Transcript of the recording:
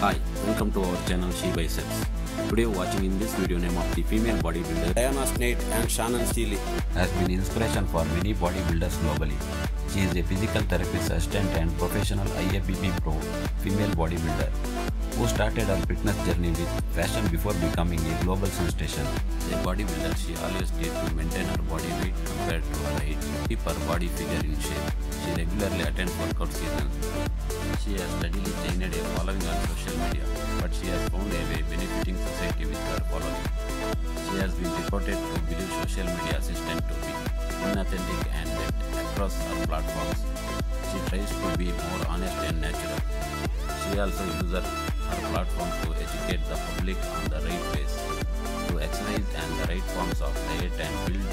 Hi, welcome to our channel She Biceps. Today watching in this video name of the female bodybuilder Diana Schnaidt and Shannon Seeley has been inspiration for many bodybuilders globally. She is a physical therapist assistant and professional IFBB pro female bodybuilder who started her fitness journey with fashion before becoming a global sensation. A bodybuilder, she always did to maintain her body weight compared to her height, keep her body figure in shape. She regularly attends workout seasons she has steadily gained a following on social media, but she has found a way benefiting society with her following. She has been reported to believe social media assistant to be inauthentic and that across her platforms. She tries to be more honest and natural. She also uses her platform to educate the public on the right ways to exercise and the right forms of diet and build